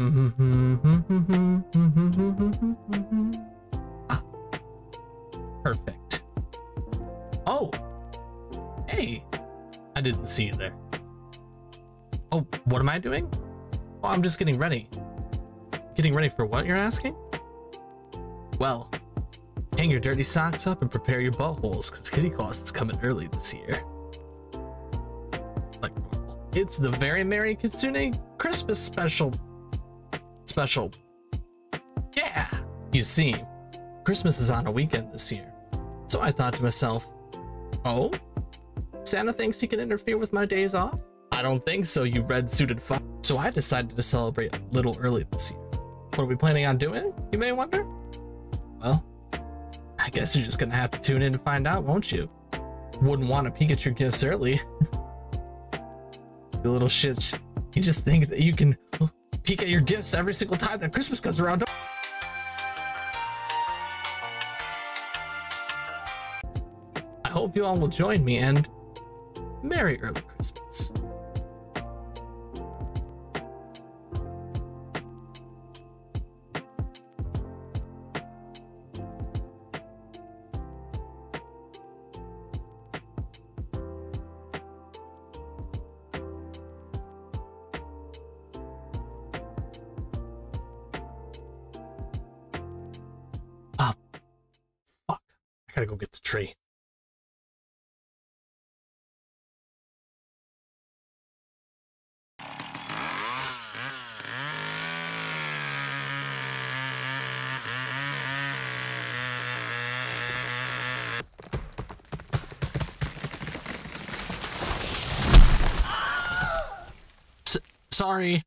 Ah, perfect. Oh, hey, I didn't see you there. Oh, what am I doing? Oh, I'm just getting ready. Getting ready for what, you're asking? Well, hang your dirty socks up and prepare your buttholes, because Kitty Claus is coming early this year. Like. It's the Very Merry Kitsune Christmas special. Special. Yeah! You see, Christmas is on a weekend this year. So I thought to myself, oh? Santa thinks he can interfere with my days off? I don't think so, you red-suited fuck. So I decided to celebrate a little early this year. What are we planning on doing, you may wonder? Well, I guess you're just gonna have to tune in to find out, won't you? Wouldn't want to peek at your gifts early. you little shit. You just think that you can peek at your gifts every single time that Christmas comes around. I hope you all will join me and Merry Early Christmas. Gotta go get the tree. Sorry.